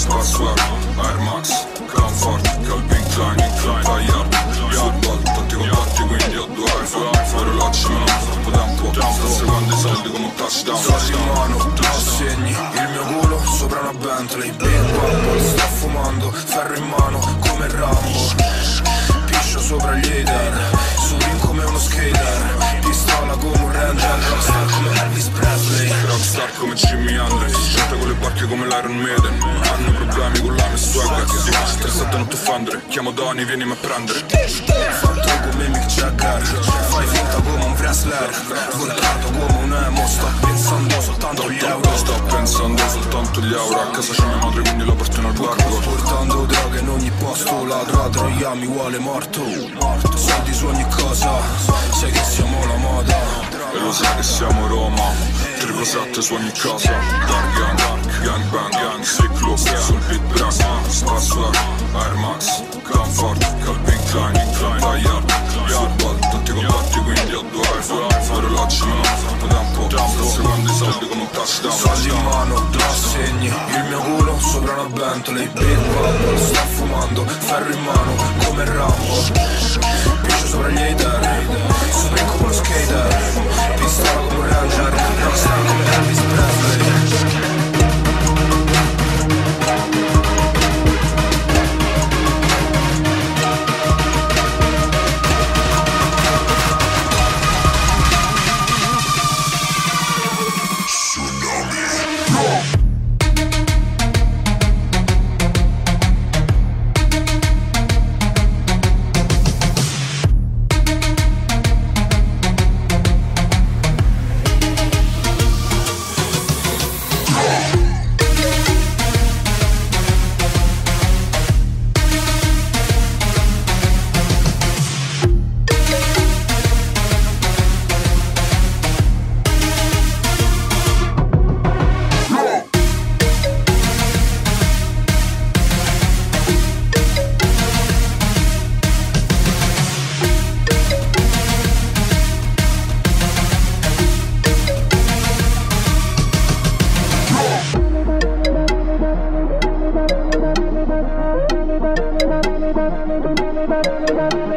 Spassware, Air Max Comfort, Calvin Klein, Tagliard Football, tanti contatti quindi ho due iPhone Orologi me non troppo tempo Sto seguendo i soldi come un touchdown. Soldi in mano, segni Il mio culo sopra una Bentley. Big Bubble, sto fumando Ferro in mano come Rambo. Piscio sopra gli hater Surin come uno skater. Pistola come un ranger Rockstar come Elvis Presley. Rockstar come Jimmy Hendrix barche come l'Iron Maiden. Hanno problemi con l'ame swagger. Di faccio 37 non ti offendere Chiamo Donny, vienimi a prendere. Fatto come Mick Jagger. Fai finta come un wrestler. Voltato come un emo Sto pensando soltanto agli euro. Sto pensando soltanto agli euro. A casa c'è mia madre quindi la porto in albergo. Portando droga in ogni posto. La droga mi vuole morto. Soldi su ogni cosa. Sai che siamo la moda E lo sai che siamo Roma Triple 7 su ogni casa. Dark Gang, Gang Bang, Gang Ciclo Sul beat brass Spassware, Air Max. Comfort, Calvin Klein, Klein Tagliard Football, tanti contatti quindi ho due iPhone Orologi ma non tempo Sto seguendo i soldi come un touchdown. Soldi in mano, tu segni Il mio culo sopra una Bentley Big Bubble,